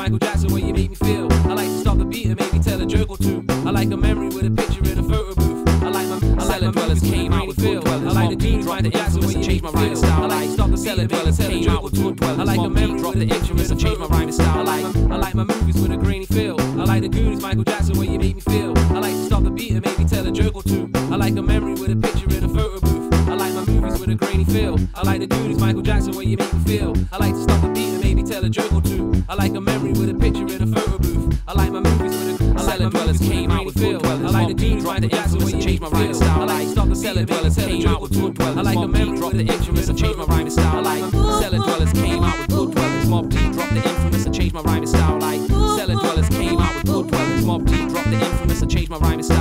Michael Jackson, where you make me feel. I like to stop the beat and maybe tell a joke or two. I like a memory with a picture in a photo booth. I like my, I like my dwellers movies came with out with feel. I like the Deep Michael the Jackson, where you make my me feel. style. I like to stop the Cellar dwellers, a came out with two. dwellers. I like a memory with a the picture in a and changed photo my rhyming style. I like I like my movies with a grainy feel. I like the Goonies, Michael Jackson, where you make me feel. I like to stop the beat and maybe tell a joke or two. I like a memory with a picture in a photo booth. I like my movies with a grainy feel. I like the Goonies, Michael Jackson, where you make me feel. I like to stop the tell a joke or two. I like a memory with a picture in a photo booth. I like my movies with a I like my dwellers movies with a came out with dwellers. I like the Goonies, dropped the Michael Jackson, where influence and make changed my rhyming style. I like stop the Cellar beat and maybe dwellers came out with good dwellers. I like a memory dropped the infamous and changed my rhyming style. I Like cellar dwellers came out with good dwellers. Mobb Deep dropped the infamous and changed my rhyming style. Like cellar dwellers came out with good dwellers. Mobb Deep dropped the infamous and changed my rhyming style.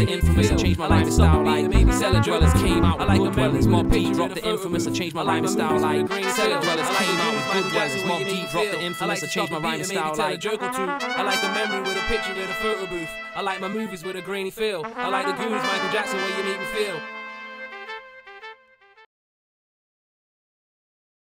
The infamous and changed my rhyming style. Like maybe cellar dwellers came out with good dwellers. Mobb Deep dropped the infamous and changed my rhyming style. Like cellar dwellers came out with good dwellers. Mobb Deep dropped the infamous and changed my rhyming style. Like joke or two. I like a memory with a picture in a photo booth. I like my movies with a grainy feel. I like the Goonies, Michael Jackson, where you make me feel.